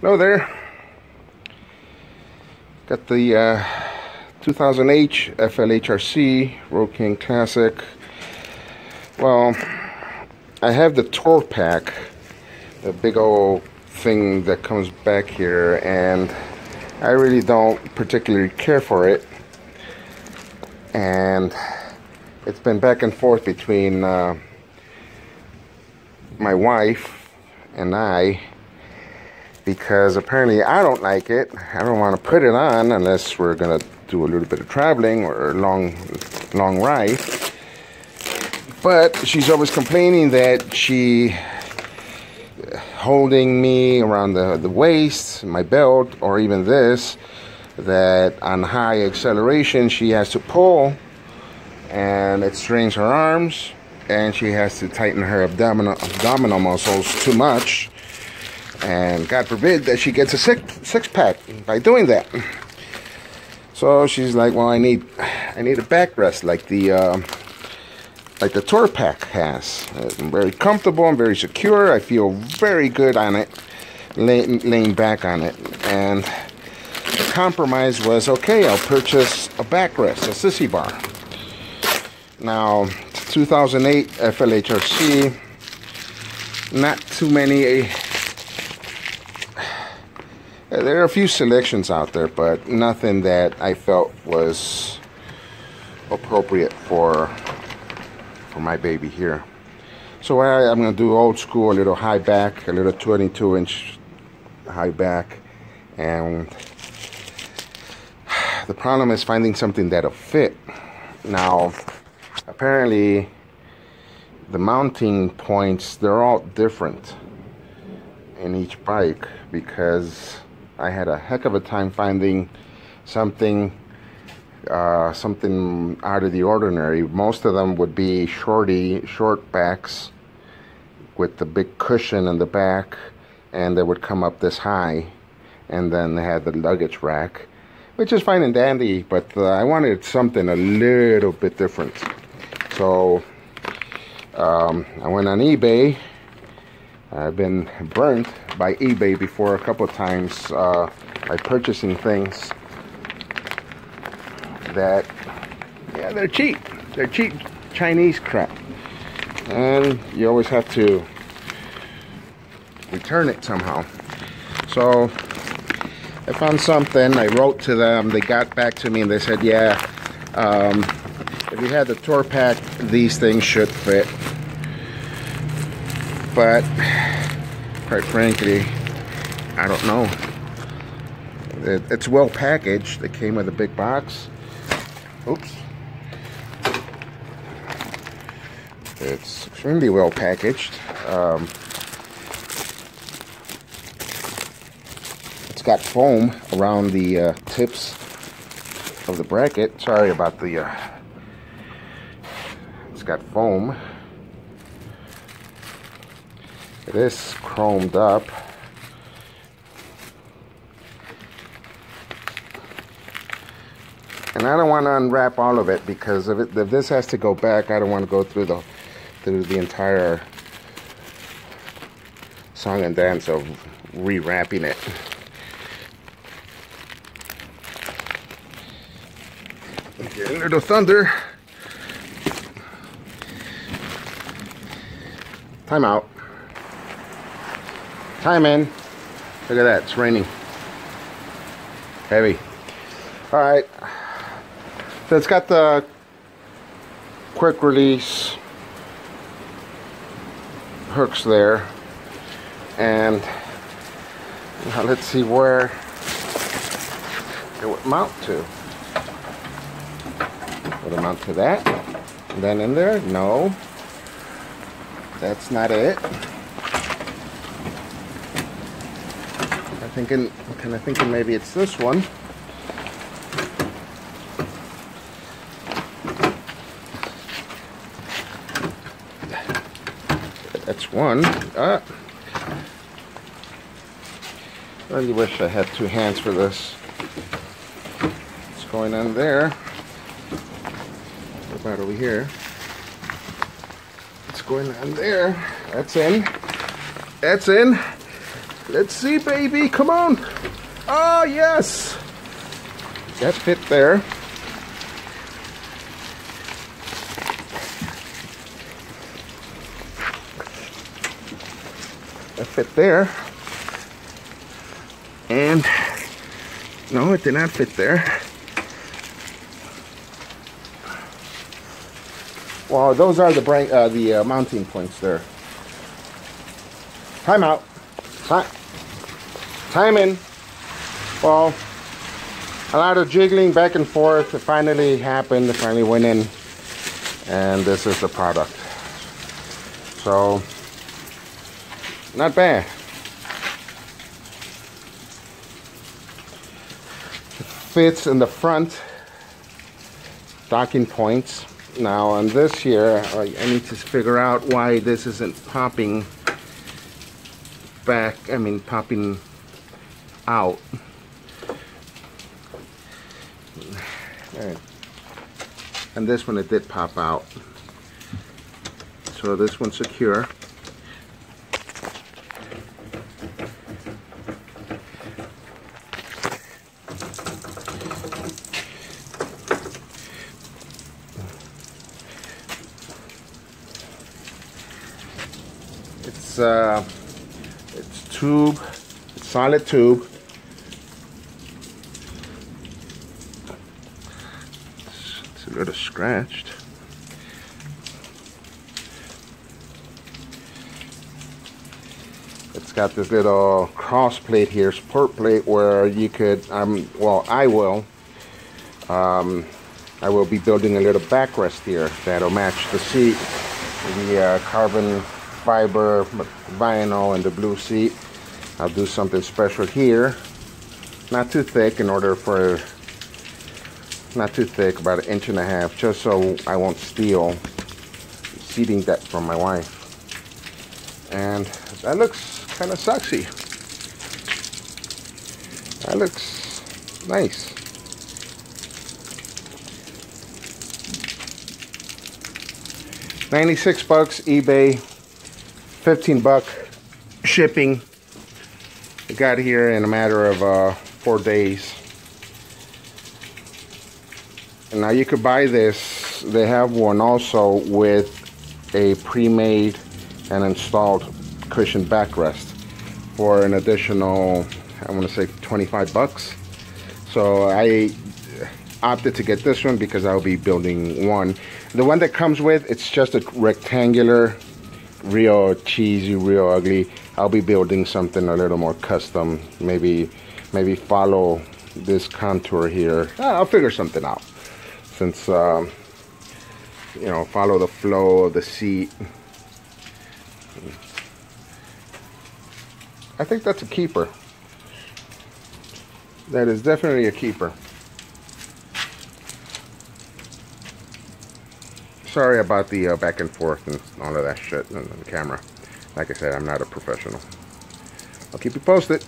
Hello there. Got the uh, 2008 FLHRC Road King Classic. Well, I have the tour pack, the big old thing that comes back here, and I really don't particularly care for it. And it's been back and forth between uh, my wife and I because apparently I don't like it. I don't want to put it on unless we're gonna do a little bit of traveling or a long, long ride. But she's always complaining that she uh, holding me around the, the waist, my belt, or even this, that on high acceleration she has to pull and it strains her arms and she has to tighten her abdominal abdominal muscles too much and God forbid that she gets a six six pack by doing that. So she's like, well, I need I need a backrest like the uh, like the tour pack has. I'm very comfortable. I'm very secure. I feel very good on it, laying, laying back on it. And the compromise was, okay, I'll purchase a backrest, a sissy bar. Now, 2008 FLHRC, not too many there are a few selections out there, but nothing that I felt was appropriate for for my baby here. So I, I'm going to do old school, a little high back, a little 22 inch high back, and the problem is finding something that'll fit. Now, apparently, the mounting points they're all different in each bike because I had a heck of a time finding something uh, something out of the ordinary. Most of them would be shorty, short backs with the big cushion in the back, and they would come up this high, and then they had the luggage rack, which is fine and dandy, but uh, I wanted something a little bit different. So um, I went on eBay. I've been burnt by eBay before a couple of times uh, by purchasing things that, yeah, they're cheap. They're cheap Chinese crap. And you always have to return it somehow. So I found something. I wrote to them. They got back to me and they said, yeah, um, if you had the tour pack, these things should fit. But quite frankly, I don't know. It, it's well packaged. It came with a big box. Oops. It's extremely well packaged. Um, it's got foam around the uh, tips of the bracket. Sorry about the. Uh, it's got foam it is chromed up. And I don't want to unwrap all of it because if, it, if this has to go back, I don't want to go through the through the entire song and dance of rewrapping it. Getting little thunder. Time out. Hi, man. Look at that. It's raining. Heavy. All right. So it's got the quick release hooks there. And now let's see where it would mount to. Would it mount to that? And then in there? No. That's not it. Thinking, kind of thinking maybe it's this one. That's one. Ah. I really wish I had two hands for this. What's going on there? What about over here? What's going on there? That's in. That's in. Let's see, baby. Come on. Oh, yes. That fit there. That fit there. And no, it did not fit there. Well, those are the uh, the uh, mounting points there. Time out. Time. Time in. Well, a lot of jiggling back and forth. It finally happened. It finally went in. And this is the product. So, not bad. It fits in the front docking points. Now on this here, I need to figure out why this isn't popping back, I mean popping out. And this one it did pop out. So this one's secure. It's uh, it's tube, solid tube. Little scratched. It's got this little cross plate here, support plate, where you could, um, well, I will, um, I will be building a little backrest here that'll match the seat, the uh, carbon fiber vinyl and the blue seat. I'll do something special here. Not too thick in order for, not too thick, about an inch and a half, just so I won't steal seating depth from my wife. And that looks kind of sexy. That looks nice. Ninety-six bucks eBay 15 buck shipping. It got here in a matter of uh, four days. And now you could buy this. They have one also with a pre-made and installed cushion backrest for an additional, I want to say 25 bucks. So I opted to get this one because I'll be building one. The one that comes with, it's just a rectangular real cheesy, real ugly. I'll be building something a little more custom. Maybe, maybe follow this contour here. Ah, I'll figure something out. Since, um, you know, follow the flow of the seat. I think that's a keeper. That is definitely a keeper. sorry about the uh, back and forth and all of that shit on the camera. Like I said, I'm not a professional. I'll keep you posted.